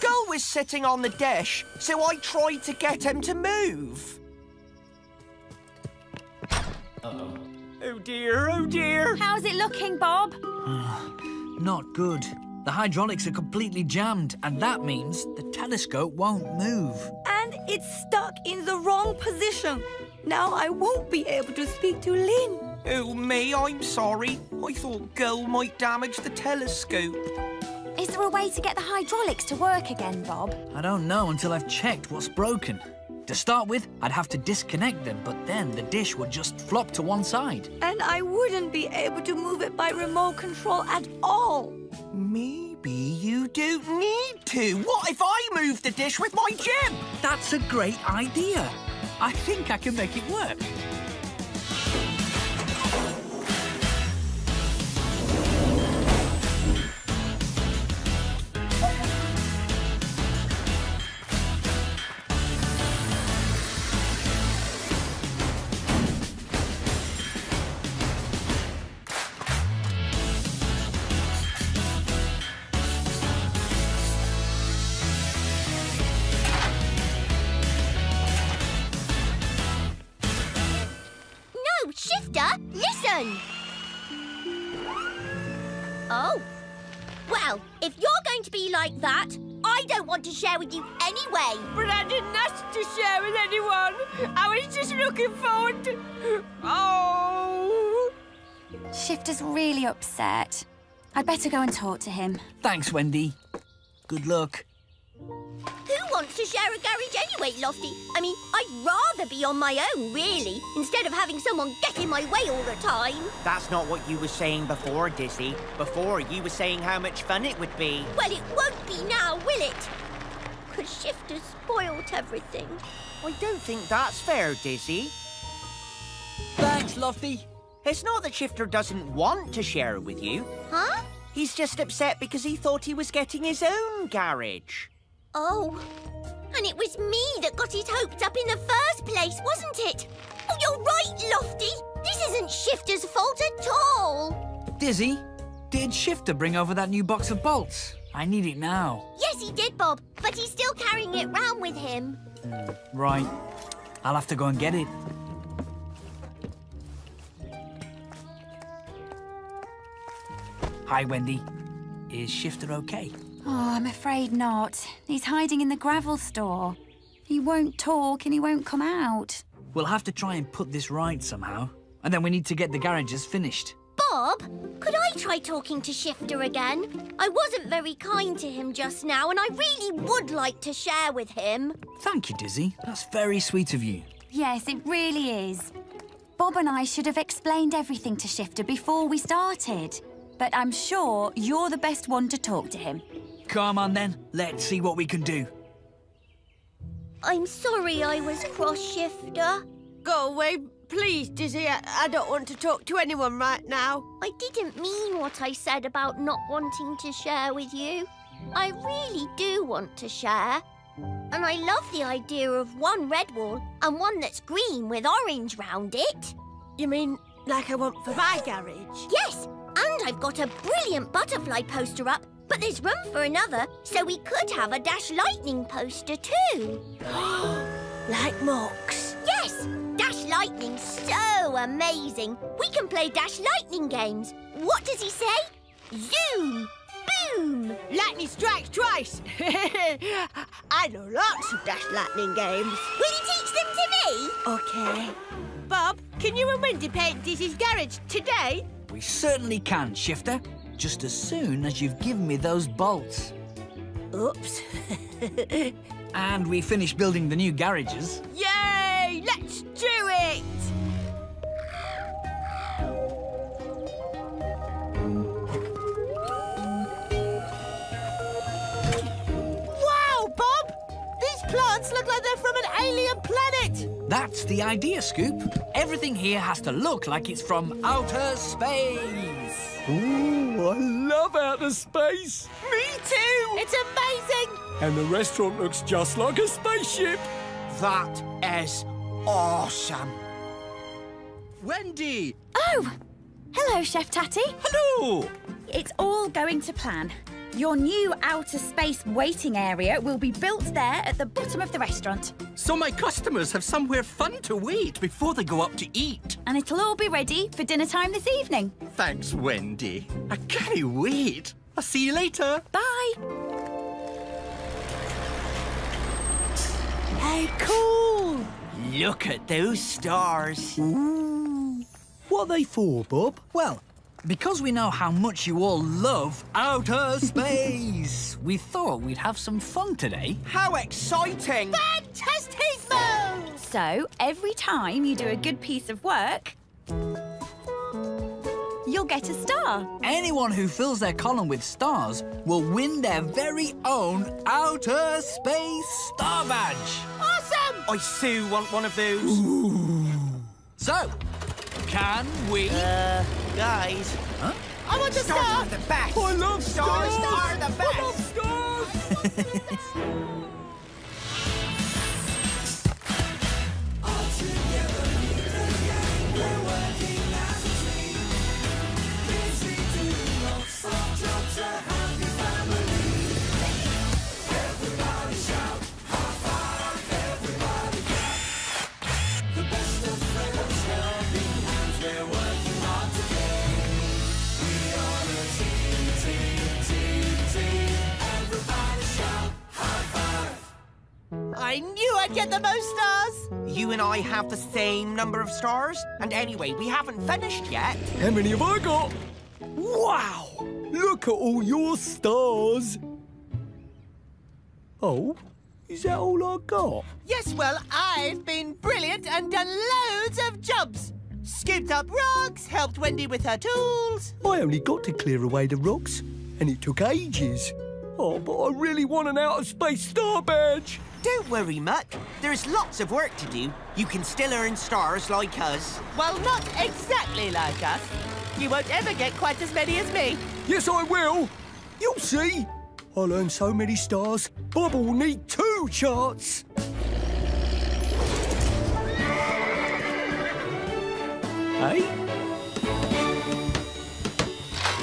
Gull was sitting on the dish, so I tried to get him to move. Uh-oh. Oh dear, oh dear. How's it looking, Bob? Not good. The hydraulics are completely jammed, and that means the telescope won't move. And it's stuck in the wrong position. Now I won't be able to speak to Lynn. Oh, me, I'm sorry. I thought Gull might damage the telescope. Is there a way to get the hydraulics to work again, Bob? I don't know until I've checked what's broken. To start with, I'd have to disconnect them, but then the dish would just flop to one side. And I wouldn't be able to move it by remote control at all. Maybe you don't need to. What if I move the dish with my jib? That's a great idea. I think I can make it work. I'd better go and talk to him. Thanks, Wendy. Good luck. Who wants to share a garage anyway, Lofty? I mean, I'd rather be on my own, really, instead of having someone get in my way all the time. That's not what you were saying before, Dizzy. Before, you were saying how much fun it would be. Well, it won't be now, will it? Because Shifter spoilt everything. I don't think that's fair, Dizzy. Thanks, Lofty. It's not that Shifter doesn't want to share it with you. Huh? He's just upset because he thought he was getting his own garage. Oh. And it was me that got it hoped up in the first place, wasn't it? Oh, you're right, Lofty. This isn't Shifter's fault at all. Dizzy, did Shifter bring over that new box of bolts? I need it now. Yes, he did, Bob, but he's still carrying it round with him. Mm, right. I'll have to go and get it. Hi, Wendy. Is Shifter okay? Oh, I'm afraid not. He's hiding in the gravel store. He won't talk and he won't come out. We'll have to try and put this right somehow. And then we need to get the garages finished. Bob, could I try talking to Shifter again? I wasn't very kind to him just now, and I really would like to share with him. Thank you, Dizzy. That's very sweet of you. Yes, it really is. Bob and I should have explained everything to Shifter before we started. But I'm sure you're the best one to talk to him. Come on then, let's see what we can do. I'm sorry I was cross, Shifter. Go away, please, Dizzy. I, I don't want to talk to anyone right now. I didn't mean what I said about not wanting to share with you. I really do want to share. And I love the idea of one red wall and one that's green with orange round it. You mean like I want for my garage? Yes, and I've got a brilliant butterfly poster up, but there's room for another, so we could have a Dash Lightning poster too. like Mox? Yes! Dash Lightning's so amazing. We can play Dash Lightning games. What does he say? Zoom! Boom! Lightning strikes twice. I know lots of Dash Lightning games. Will you teach them to me? Okay. Bob, can you and Wendy paint Dizzy's garage today? We certainly can, Shifter. Just as soon as you've given me those bolts. Oops. And we finish building the new garages. Yay! Let's do it! Wow, Bob! These plants look like they're from an alien planet! That's the idea, Scoop. Everything here has to look like it's from outer space. Ooh, I love outer space. Me too! It's amazing! And the restaurant looks just like a spaceship. That is awesome. Wendy! Oh! Hello, Chef Tatty. Hello! it's all going to plan. Your new outer space waiting area will be built there at the bottom of the restaurant. So my customers have somewhere fun to wait before they go up to eat. And it'll all be ready for dinner time this evening. Thanks, Wendy. I can't wait. I'll see you later. Bye. Hey, cool! Look at those stars. What are they for, Bob? Well, because we know how much you all love outer space, we thought we'd have some fun today. How exciting! Fantastismo! So, every time you do a good piece of work, you'll get a star. Anyone who fills their column with stars will win their very own outer space star badge. Awesome! I so want one of those. So, can we? Uh, guys. Huh? I want the Stars star! are the best! I love Stars stars! are the I love best! stars! I knew I'd get the most stars! You and I have the same number of stars. And anyway, we haven't finished yet. How many have I got? Wow! Look at all your stars! Oh, is that all I got? Yes, well, I've been brilliant and done loads of jobs. Scooped up rocks, helped Wendy with her tools. I only got to clear away the rocks, and it took ages. Oh, but I really want an outer space star badge. Don't worry, Muck. There's lots of work to do. You can still earn stars like us. Well, not exactly like us. You won't ever get quite as many as me. Yes, I will. You'll see. I'll earn so many stars, Bob will need two charts. Hey?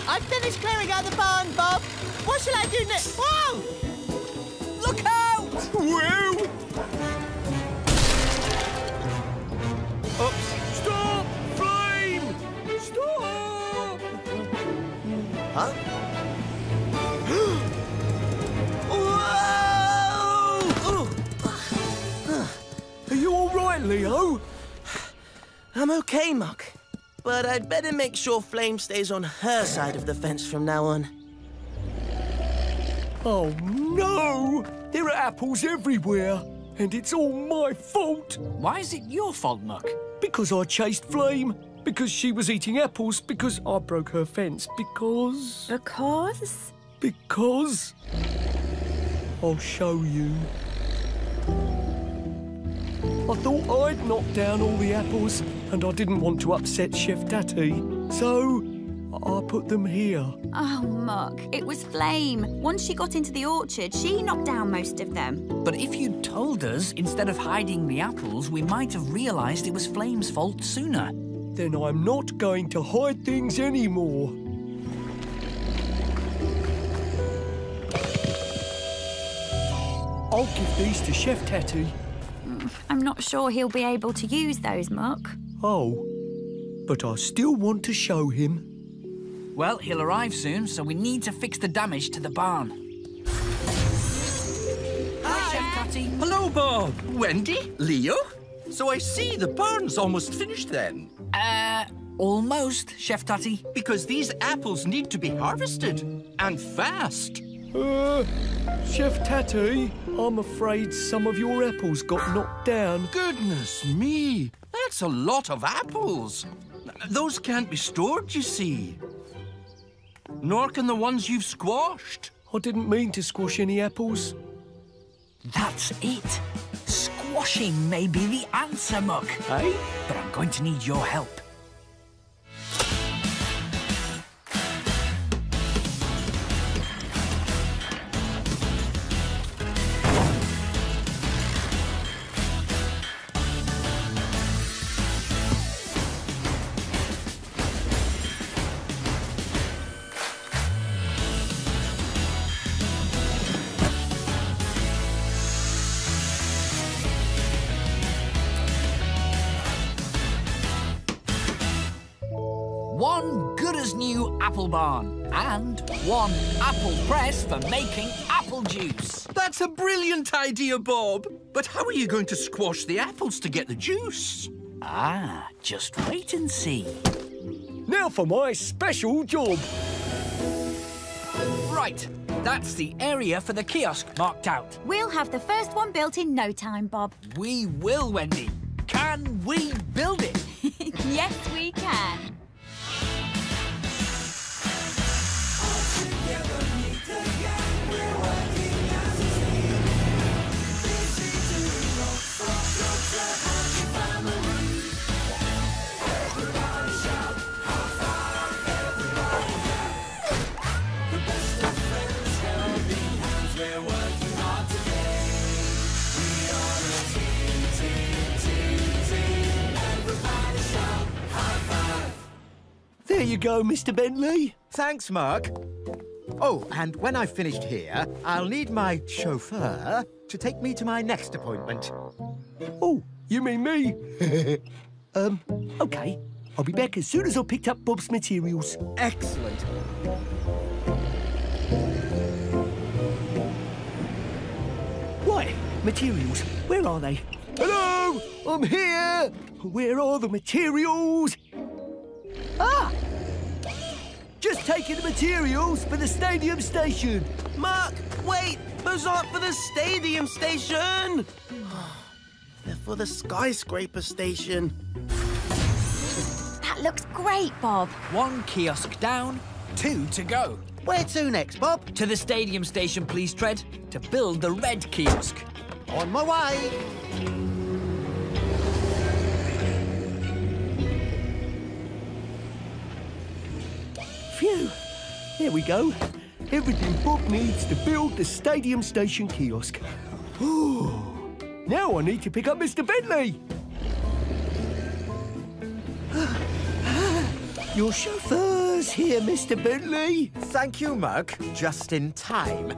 I've finished clearing out the barn, Bob. What shall I do next? Whoa! Look out! Whoa! Oops. Stop! Flame! Stop! Huh? Whoa! Are you all right, Leo? I'm okay, Muck. But I'd better make sure Flame stays on her side of the fence from now on. Oh, no! There are apples everywhere, and it's all my fault. Why is it your fault, Muck? Because I chased Flame, because she was eating apples, because I broke her fence, because... Because? Because... I'll show you. I thought I'd knocked down all the apples, and I didn't want to upset Chef Tatty, so I put them here. Oh, Muck, it was Flame. Once she got into the orchard, she knocked down most of them. But if you'd told us instead of hiding the apples, we might have realised it was Flame's fault sooner. Then I'm not going to hide things anymore. I'll give these to Chef Tatty. Mm, I'm not sure he'll be able to use those, Muck. Oh, but I still want to show him. Well, he'll arrive soon, so we need to fix the damage to the barn. Hi, Chef Tatty. Hello, Bob. Wendy? Leo? So I see the barn's almost finished then. Uh, almost, Chef Tatty. Because these apples need to be harvested. And fast. Uh, Chef Tatty, I'm afraid some of your apples got knocked down. Goodness me. That's a lot of apples. Those can't be stored, you see. Nor can the ones you've squashed. I didn't mean to squash any apples. That's it. Squashing may be the answer, Muck. Hey? But I'm going to need your help. Press for making apple juice. That's a brilliant idea, Bob. But how are you going to squash the apples to get the juice? Ah, just wait and see. Now for my special job. Right, that's the area for the kiosk marked out. We'll have the first one built in no time, Bob. We will, Wendy. Can we build it? yes, we can. There you go, Mr. Bentley. Thanks, Mark. Oh, and when I've finished here, I'll need my chauffeur to take me to my next appointment. Oh, you mean me? um, OK. I'll be back as soon as I've picked up Bob's materials. Excellent. Right, materials. Where are they? Hello! I'm here! Where are the materials? Ah! Just taking the materials for the stadium station. Mark, wait! Those aren't for the stadium station! They're for the skyscraper station. That looks great, Bob. One kiosk down, two to go. Where to next, Bob? To the stadium station, please, Tread, to build the red kiosk. On my way. Phew. There we go. Everything Bob needs to build the stadium station kiosk. Now I need to pick up Mr. Bentley. Your chauffeur's here, Mr. Bentley. Thank you, Mark. Just in time.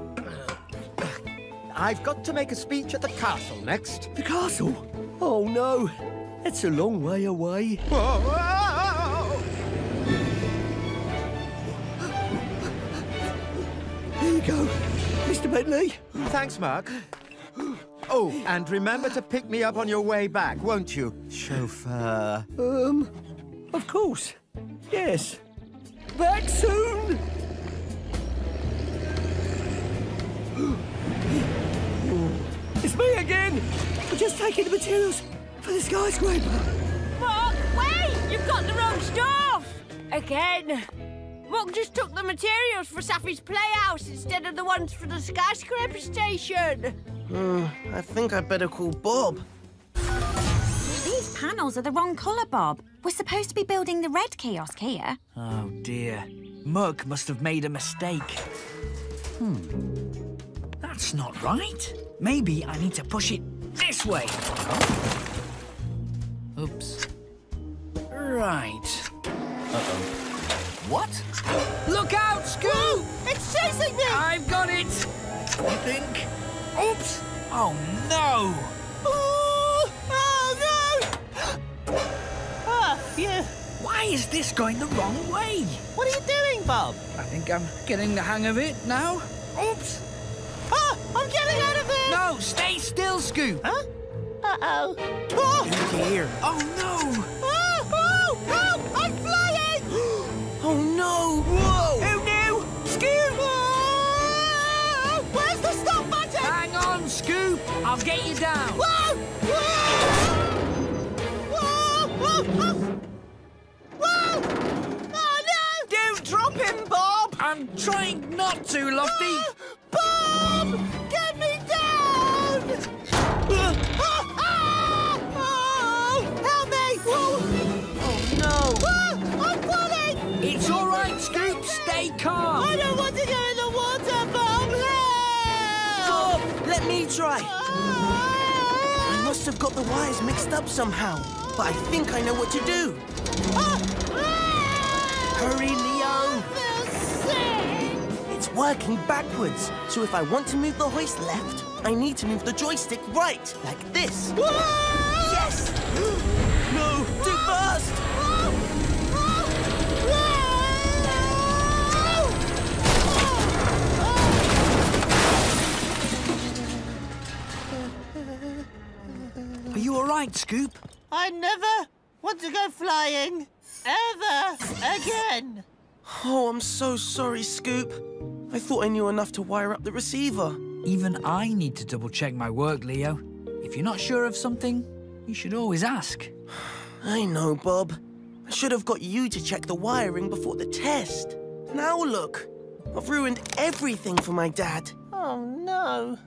I've got to make a speech at the castle next. The castle? Oh, no. It's a long way away. Go, Mr. Bentley. Thanks, Mark. Oh, and remember to pick me up on your way back, won't you, chauffeur? Um, of course. Yes. Back soon. It's me again. We're just taking the materials for the skyscraper. Mark, wait! You've got the wrong stuff! Again. Mark just took the materials for Safi's playhouse instead of the ones for the skyscraper station. Hmm, I think I'd better call Bob. These panels are the wrong colour, Bob. We're supposed to be building the red kiosk here. Oh, dear. Muck must have made a mistake. Hmm. That's not right. Maybe I need to push it this way. Oops. Right. Uh-oh. What? Look out, Scoop! It's chasing me! I've got it! I think. Oops! Oh, no! Oh, oh no! Ah, phew. Why is this going the wrong way? What are you doing, Bob? I think I'm getting the hang of it now. Oops! Ah, I'm getting out of here! No, stay still, Scoop! Huh? Uh-oh. Oh, Dear. Oh, no! I'll get you down. Whoa! Whoa! Whoa! Whoa! Whoa! Whoa! Oh no! Don't drop him, Bob! I'm trying not to, Lofty. Bob! Get me down! Ah, ah, oh, help me! Whoa. Oh no! Ah, I'm falling! It's all right, Scoop. Stay calm. I don't want to go in the water, Bob! Help! Bob, let me try. Have got the wires mixed up somehow, but I think I know what to do. Hurry, Leo! It's working backwards, so if I want to move the hoist left, I need to move the joystick right, like this. Yes! No, too fast! Right, Scoop. I never want to go flying ever again. Oh, I'm so sorry, Scoop. I thought I knew enough to wire up the receiver. Even I need to double check my work, Leo. If you're not sure of something, you should always ask. I know, Bob. I should have got you to check the wiring before the test. Now look, I've ruined everything for my dad. Oh, no.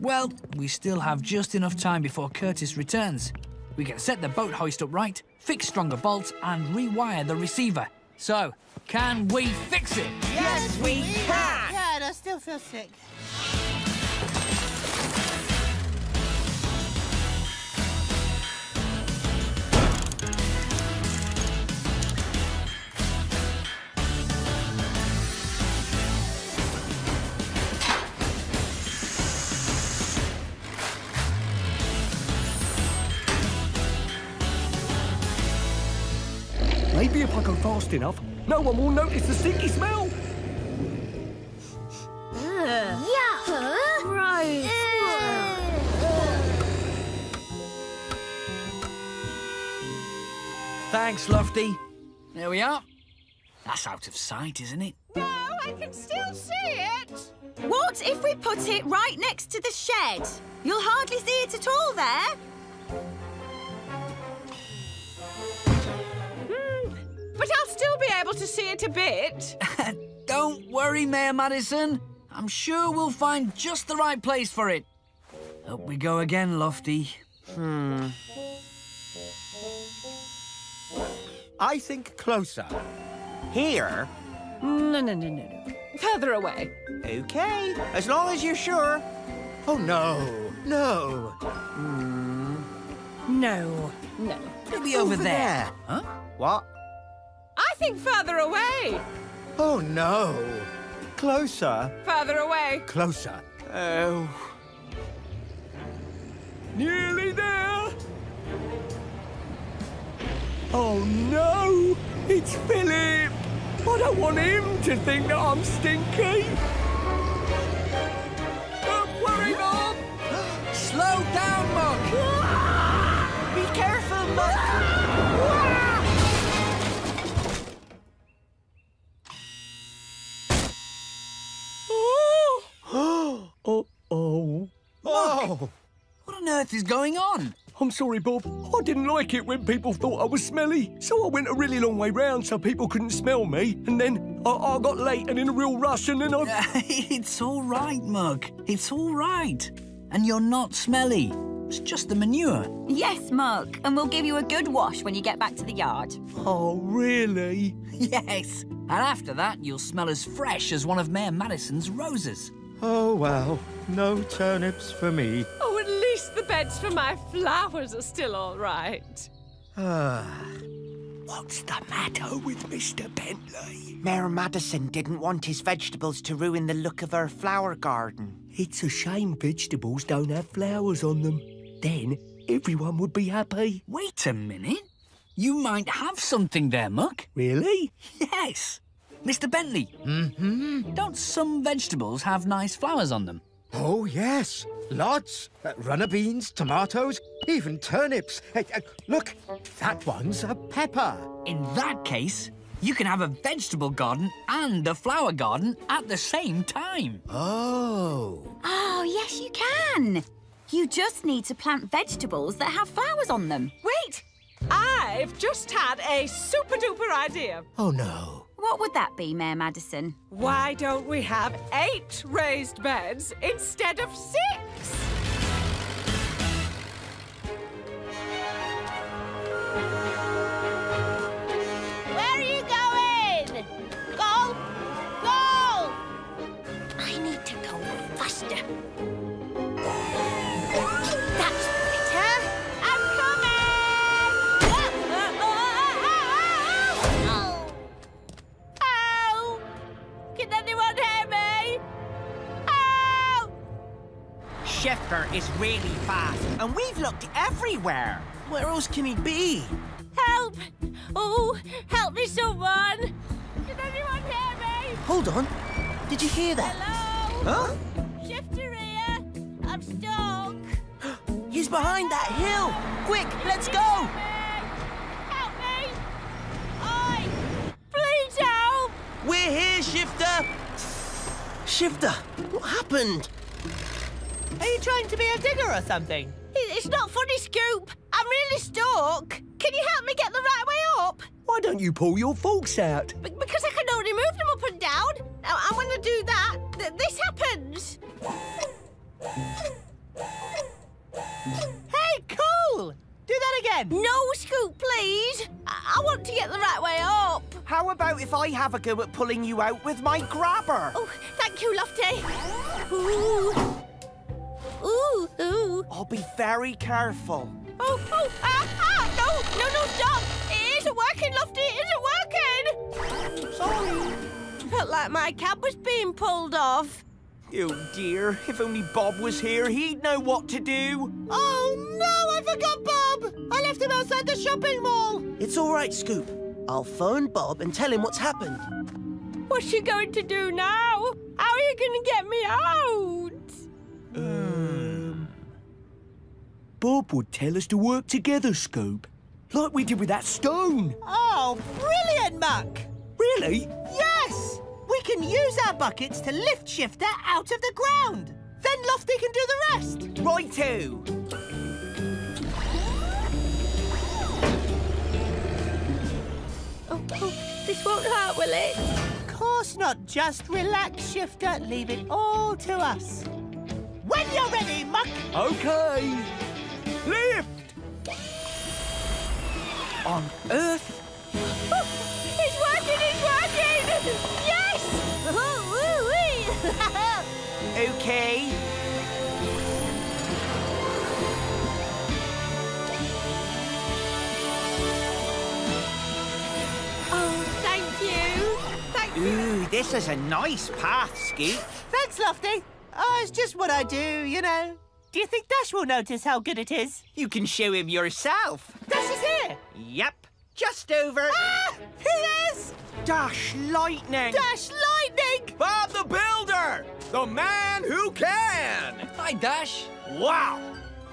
Well, we still have just enough time before Curtis returns. We can set the boat hoist up right, fix stronger bolts, and rewire the receiver. So, can we fix it? Yes, we can! Yeah, and I still feel sick. Fast enough, no one will notice the stinky smell. Yeah. Gross. Thanks, Lofty. There we are. That's out of sight, isn't it? No, I can still see it. What if we put it right next to the shed? You'll hardly see it at all there. But I'll still be able to see it a bit. Don't worry, Mayor Madison. I'm sure we'll find just the right place for it. Up we go again, Lofty. Hmm. I think closer. Here? No, no, no, no, no. Further away. Okay, as long as you're sure. Oh, no. No. No, no. It'll be over, Over there. there. Huh? What? I think further away. Oh, no. Closer. Further away. Closer. Oh. Nearly there. Oh no! It's Philip! I don't want him to think that I'm stinky. Don't worry, Mom! Slow down, Muck! Ah! Be careful, Muck! Oh! What on earth is going on? I'm sorry, Bob. I didn't like it when people thought I was smelly, so I went a really long way round so people couldn't smell me. And then I, I got late and in a real rush, and then I. it's all right, Muck. It's all right. And you're not smelly. It's just the manure. Yes, Muck, and we'll give you a good wash when you get back to the yard. Oh, really? Yes. And after that, you'll smell as fresh as one of Mayor Madison's roses. Oh, well. No turnips for me. Oh, at least the beds for my flowers are still all right. Ah. What's the matter with Mr. Bentley? Mayor Madison didn't want his vegetables to ruin the look of her flower garden. It's a shame vegetables don't have flowers on them. Then everyone would be happy. Wait a minute. You might have something there, Muck. Really? Yes. Mr. Bentley. Mm-hmm. Don't some vegetables have nice flowers on them? Oh, yes. Lots. Uh, runner beans, tomatoes, even turnips. Hey, uh, look, that one's a pepper. In that case, you can have a vegetable garden and a flower garden at the same time. Oh. Oh, yes, you can. You just need to plant vegetables that have flowers on them. Wait! I've just had a super duper idea. Oh, no. What would that be, Mayor Madison? Why don't we have eight raised beds instead of six? Where are you going? Go! Go! I need to go faster. Shifter is really fast, and we've looked everywhere. Where else can he be? Help! Oh, help me, someone! Can anyone hear me? Hold on. Did you hear that? Hello? Huh? Shifter here. I'm stuck. He's behind that hill! Quick, let's go! Help me! I... Please help! We're here, Shifter! Shifter, what happened? Are you trying to be a digger or something? It's not funny, Scoop. I'm really stuck. Can you help me get the right way up? Why don't you pull your forks out? Be- because I can only move them up and down. Now, And when I do that, th- this happens. Hey, cool! Do that again. No, Scoop, please. I, I want to get the right way up. How about if I have a go at pulling you out with my grabber? Oh, thank you, Lofty. Ooh. Ooh, ooh. I'll be very careful. Oh, oh, ah, ah, no, no, no, stop. It isn't working, Lofty, it isn't working. Sorry. Felt like my cap was being pulled off. Oh dear, if only Bob was here, he'd know what to do. Oh, no, I forgot Bob! I left him outside the shopping mall. It's all right, Scoop. I'll phone Bob and tell him what's happened. What's she going to do now? How are you going to get me out? Um, Bob would tell us to work together, Scoop. Like we did with that stone. Oh, brilliant, Muck! Really? Yes! We can use our buckets to lift Shifter out of the ground. Then Lofty can do the rest. Righto. Oh, oh, this won't hurt, will it? Of course not. Just relax, Shifter. Leave it all to us. When you're ready, Muck. Okay. Lift! On Earth? It's working, it's working! Yes! Woo-wee! Okay. oh, thank you. Thank you. Ooh, this is a nice path, Scoop. Thanks, Lofty. Oh, it's just what I do, you know. Do you think Dash will notice how good it is? You can show him yourself. Dash is here! Yep, just over. Ah! He is! Dash Lightning! Dash Lightning! Bob the Builder! The man who can! Hi, Dash. Wow!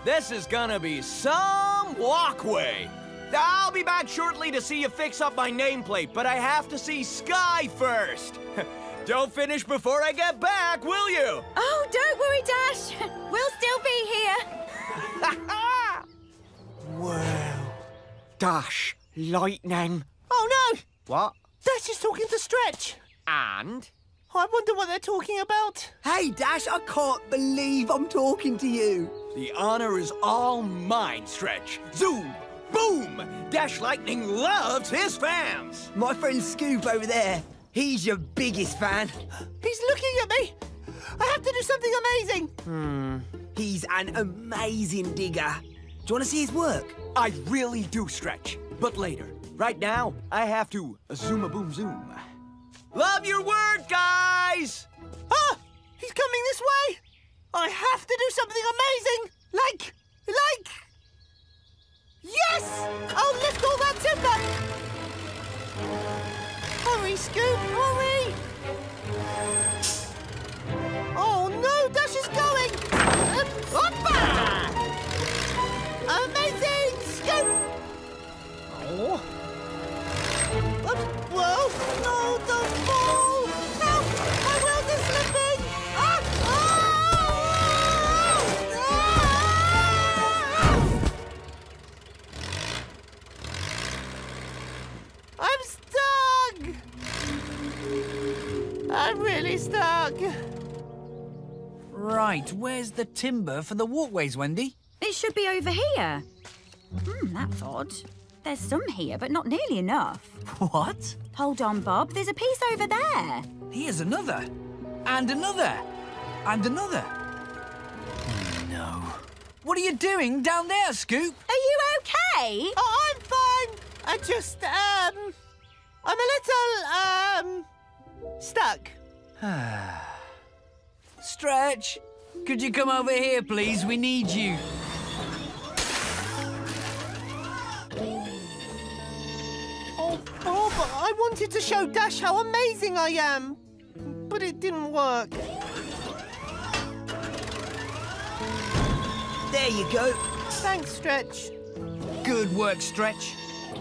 This is gonna be some walkway. I'll be back shortly to see you fix up my nameplate, but I have to see Sky first. Don't finish before I get back, will you? Oh, don't worry, Dash. We'll still be here. Whoa. Dash Lightning. Oh, no! What? Dash is talking to Stretch. And? I wonder what they're talking about. Hey, Dash, I can't believe I'm talking to you. The honor is all mine, Stretch. Zoom! Boom! Dash Lightning loves his fans! My friend Scoop over there, he's your biggest fan. He's looking at me. I have to do something amazing. Hmm. He's an amazing digger. Do you want to see his work? I really do, Stretch. But later. Right now, I have to zoom a boom zoom. Love your word, guys! Ah! He's coming this way! I have to do something amazing! Like, like... Yes! I'll lift all that timber! Scoop, hurry! Oh no, Dash is going! Um! Amazing, Scoop! Oh. Whoa! No, don't fall! I'm really stuck. Right, where's the timber for the walkways, Wendy? It should be over here. Hmm, that's odd. There's some here, but not nearly enough. What? Hold on, Bob. There's a piece over there. Here's another. And another. And another. No. What are you doing down there, Scoop? Are you okay? Oh, I'm fine. I just, um... I'm a little, um... Stuck. Stretch, could you come over here, please? We need you. Oh, Bob, I wanted to show Dash how amazing I am. But it didn't work. There you go. Thanks, Stretch. Good work, Stretch.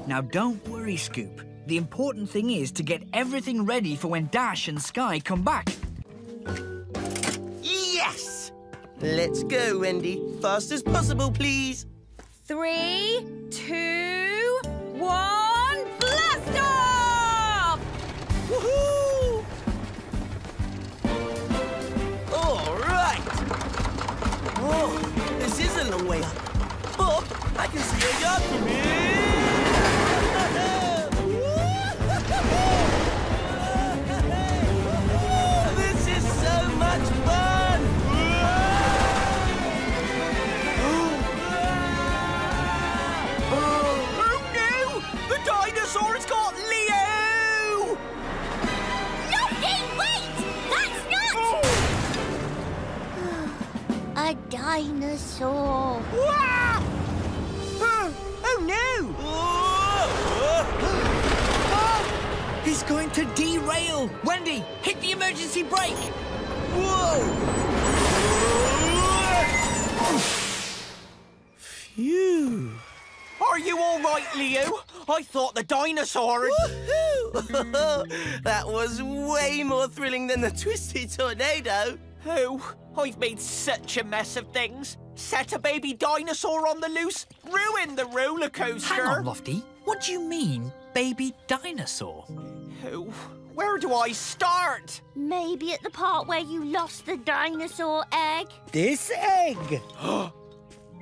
Now, don't worry, Scoop. The important thing is to get everything ready for when Dash and Sky come back. Yes! Let's go, Wendy. Fast as possible, please. Three, two, one, blast off! Woohoo! All right. Whoa, this is a long way up. Bob, I can see a yard from here. Dinosaur. Oh no! He's going to derail! Wendy, hit the emergency brake! Phew. Are you all right, Leo? I thought the dinosaur. That was way more thrilling than the twisty tornado. Oh, I've made such a mess of things. Set a baby dinosaur on the loose, ruined the roller coaster. Hang on, Lofty. What do you mean, baby dinosaur? Oh, where do I start? Maybe at the part where you lost the dinosaur egg. This egg!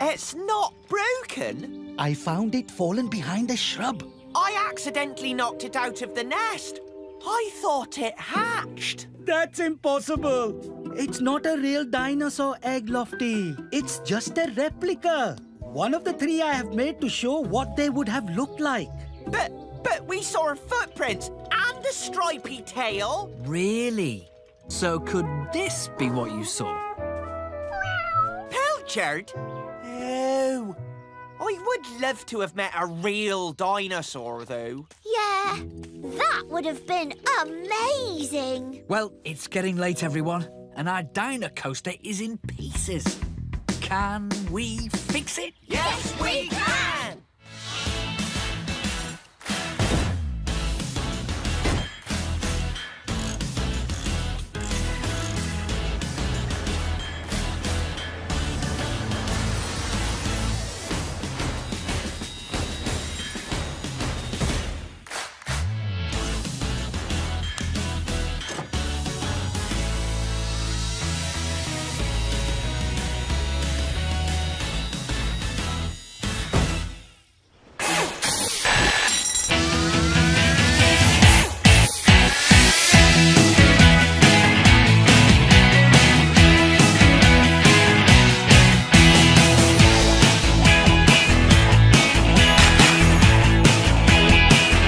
It's not broken. I found it fallen behind a shrub. I accidentally knocked it out of the nest. I thought it hatched. That's impossible. It's not a real dinosaur egg, Lofty. It's just a replica. One of the three I have made to show what they would have looked like. But, but we saw footprints and a stripy tail. Really? So could this be what you saw? Pilchard? Oh, I would love to have met a real dinosaur, though. Yeah, that would have been amazing. Well, it's getting late, everyone, and our dino coaster is in pieces. Can we fix it? Yes, we can!